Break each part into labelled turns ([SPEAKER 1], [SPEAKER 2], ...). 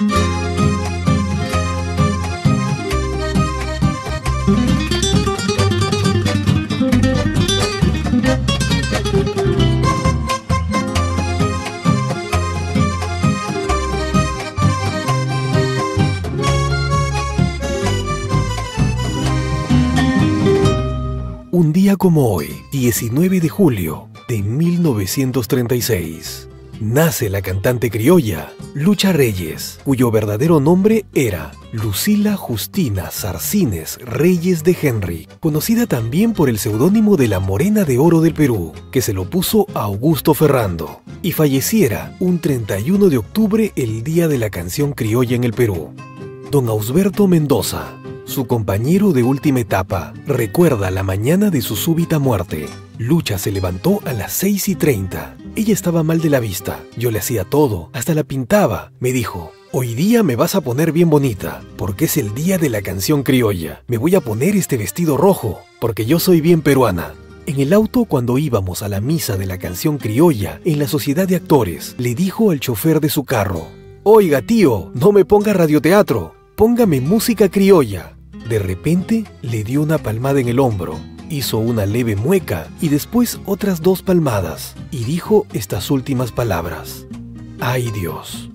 [SPEAKER 1] Un día como hoy, 19 de julio de 1936, nace la cantante criolla Lucha Reyes, cuyo verdadero nombre era Lucila Justina Sarcines Reyes de Henry, conocida también por el seudónimo de la Morena de Oro del Perú, que se lo puso a Augusto Ferrando, y falleciera un 31 de octubre el día de la canción criolla en el Perú. Don Ausberto Mendoza, su compañero de última etapa recuerda la mañana de su súbita muerte. Lucha se levantó a las 6 y 30. Ella estaba mal de la vista. Yo le hacía todo, hasta la pintaba. Me dijo, Hoy día me vas a poner bien bonita, porque es el día de la canción criolla. Me voy a poner este vestido rojo, porque yo soy bien peruana. En el auto cuando íbamos a la misa de la canción criolla en la Sociedad de Actores, le dijo al chofer de su carro, Oiga tío, no me ponga radioteatro, póngame música criolla. De repente le dio una palmada en el hombro, hizo una leve mueca y después otras dos palmadas y dijo estas últimas palabras. ¡Ay Dios!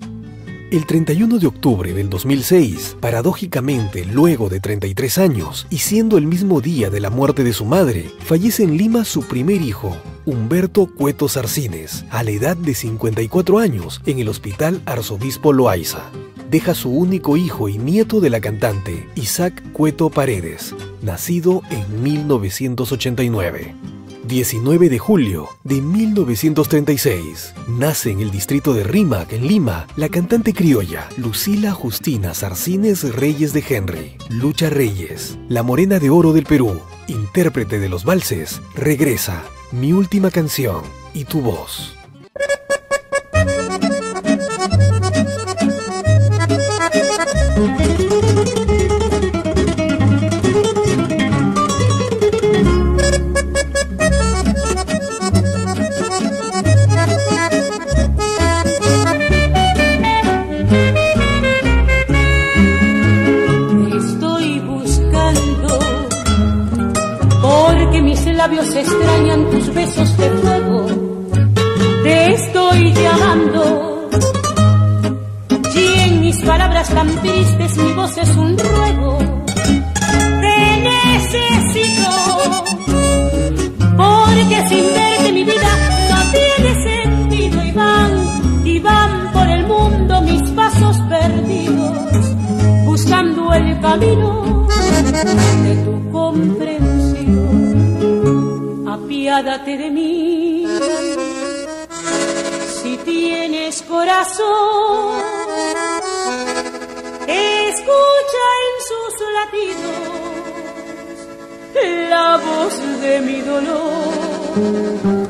[SPEAKER 1] El 31 de octubre del 2006, paradójicamente luego de 33 años y siendo el mismo día de la muerte de su madre, fallece en Lima su primer hijo, Humberto Cueto Sarcines, a la edad de 54 años, en el Hospital Arzobispo Loaiza deja su único hijo y nieto de la cantante, Isaac Cueto Paredes, nacido en 1989. 19 de julio de 1936. Nace en el distrito de Rímac, en Lima, la cantante criolla Lucila Justina Sarcines Reyes de Henry. Lucha Reyes, la morena de oro del Perú, intérprete de los valses, regresa, mi última canción y tu voz.
[SPEAKER 2] Extrañan tus besos de camino de tu comprensión. Apiádate de mí, si tienes corazón escucha en sus latidos la voz de mi dolor.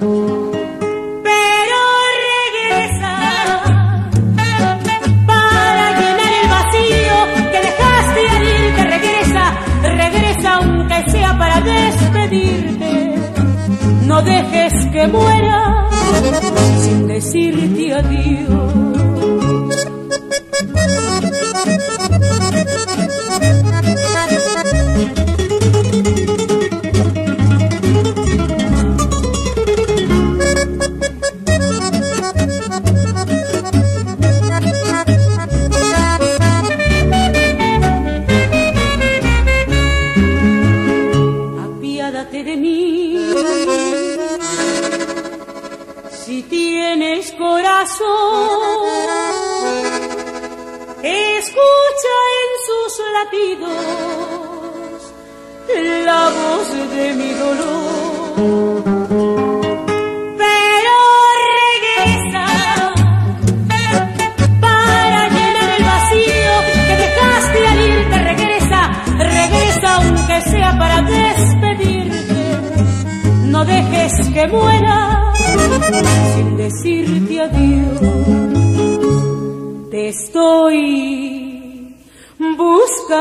[SPEAKER 2] Despedirte. No dejes que muera sin decirte adiós. Escucha en sus latidos la voz de mi dolor. Pero regresa para llenar el vacío que dejaste al irte. Regresa, regresa aunque sea para despedirte. No dejes que muera sin decirte adiós te estoy buscando.